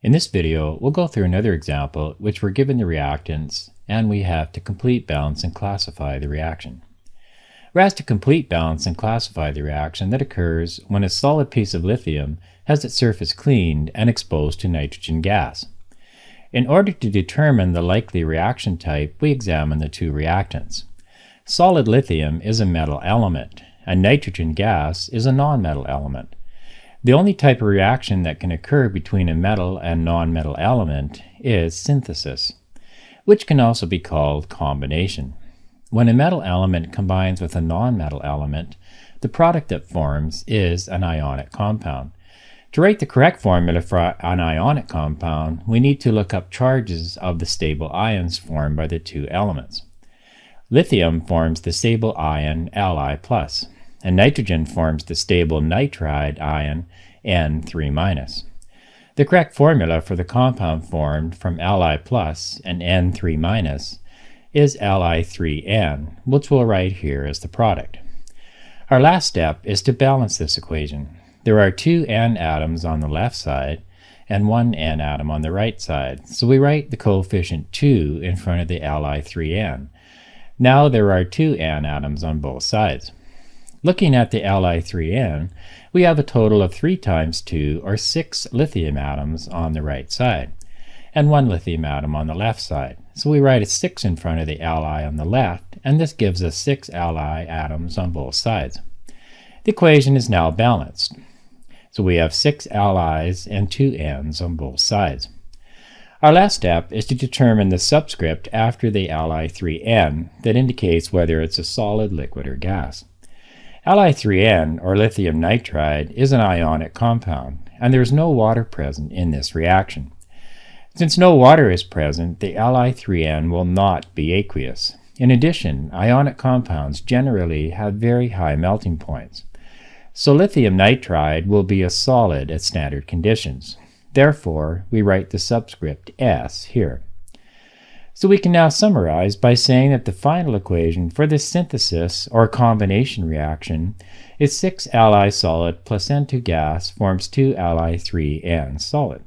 In this video, we'll go through another example which we're given the reactants and we have to complete balance and classify the reaction. We're asked to complete balance and classify the reaction that occurs when a solid piece of lithium has its surface cleaned and exposed to nitrogen gas. In order to determine the likely reaction type, we examine the two reactants. Solid lithium is a metal element, and nitrogen gas is a nonmetal element. The only type of reaction that can occur between a metal and nonmetal element is synthesis, which can also be called combination. When a metal element combines with a nonmetal element, the product that forms is an ionic compound. To write the correct formula for an ionic compound, we need to look up charges of the stable ions formed by the two elements. Lithium forms the stable ion Li+, and nitrogen forms the stable nitride ion N3-. The correct formula for the compound formed from Li plus and N3- is Li3N, which we'll write here as the product. Our last step is to balance this equation. There are two N atoms on the left side and one N atom on the right side, so we write the coefficient 2 in front of the Li3N. Now there are two N atoms on both sides. Looking at the Li3N, we have a total of 3 times 2, or 6 lithium atoms on the right side, and 1 lithium atom on the left side. So we write a 6 in front of the Li on the left, and this gives us 6 Li atoms on both sides. The equation is now balanced. So we have 6 Li's and 2 N's on both sides. Our last step is to determine the subscript after the Li3N that indicates whether it's a solid, liquid, or gas. Li3N, or lithium nitride, is an ionic compound, and there is no water present in this reaction. Since no water is present, the Li3N will not be aqueous. In addition, ionic compounds generally have very high melting points. So lithium nitride will be a solid at standard conditions. Therefore, we write the subscript S here. So we can now summarize by saying that the final equation for this synthesis or combination reaction is 6 Li solid plus N2 gas forms 2 Li3N solid.